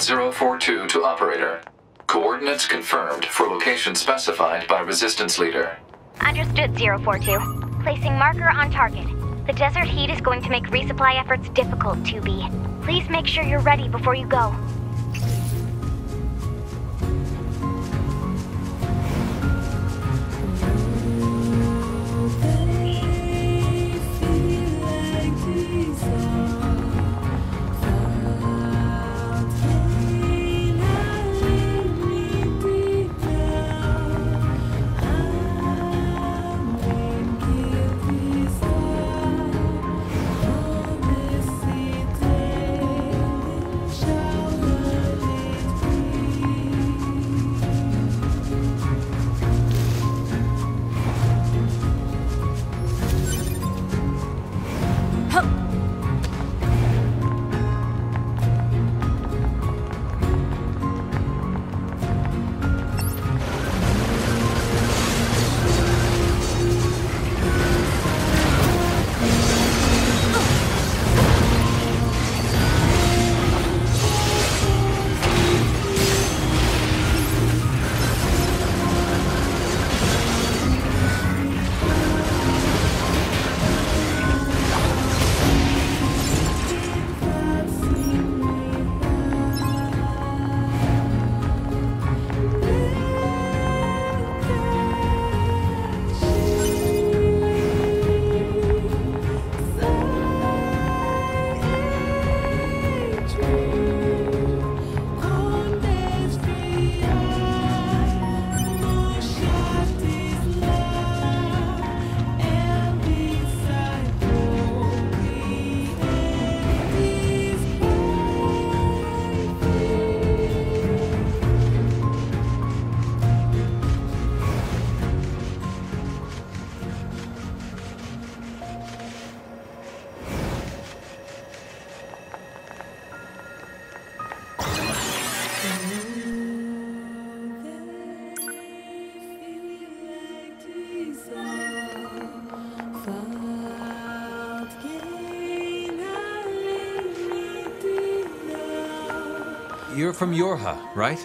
Squad 042 to operator. Coordinates confirmed for location specified by Resistance Leader. Understood, 042. Placing marker on target. The desert heat is going to make resupply efforts difficult, 2B. Please make sure you're ready before you go. You're from YoRHa, right?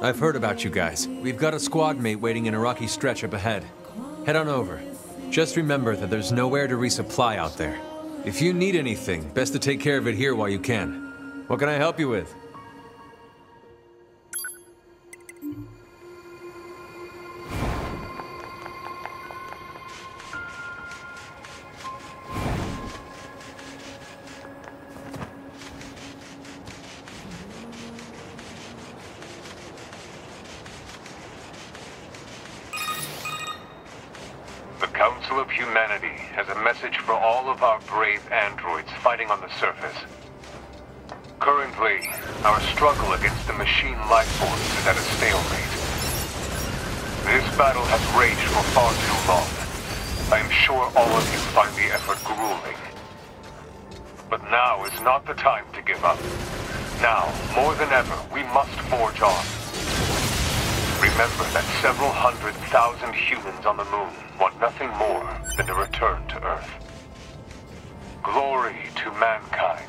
I've heard about you guys. We've got a squad mate waiting in a rocky stretch up ahead. Head on over. Just remember that there's nowhere to resupply out there. If you need anything, best to take care of it here while you can. What can I help you with? The Council of Humanity has a message for all of our brave androids fighting on the surface. Currently, our struggle against the machine life forms is at a stalemate. This battle has raged for far too long. I am sure all of you find the effort grueling. But now is not the time to give up. Now, more than ever, we must forge on. Remember that several hundred thousand humans on the moon nothing more than a return to Earth. Glory to mankind.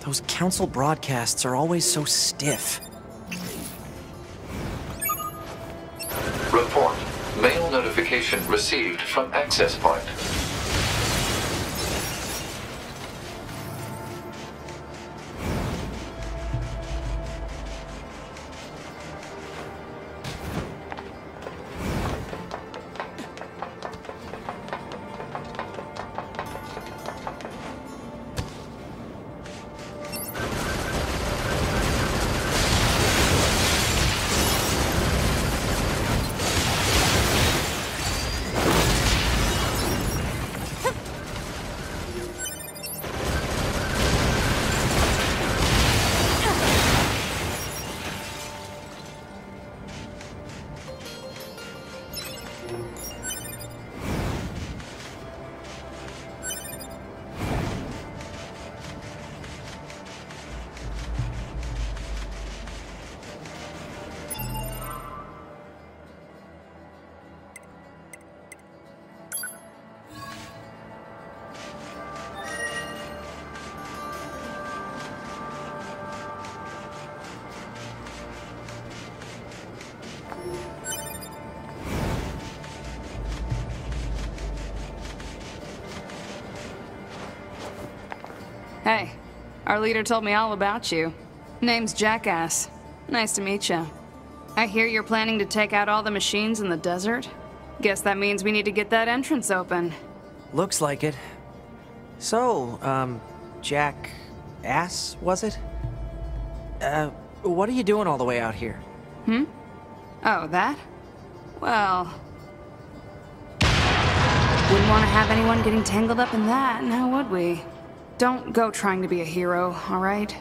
Those council broadcasts are always so stiff. Report. Mail notification received from access point. Hey, our leader told me all about you. Name's Jackass. Nice to meet you. I hear you're planning to take out all the machines in the desert? Guess that means we need to get that entrance open. Looks like it. So, um, Jack Ass, was it? Uh, what are you doing all the way out here? Hmm? Oh, that? Well... Wouldn't want to have anyone getting tangled up in that, now would we? Don't go trying to be a hero, alright?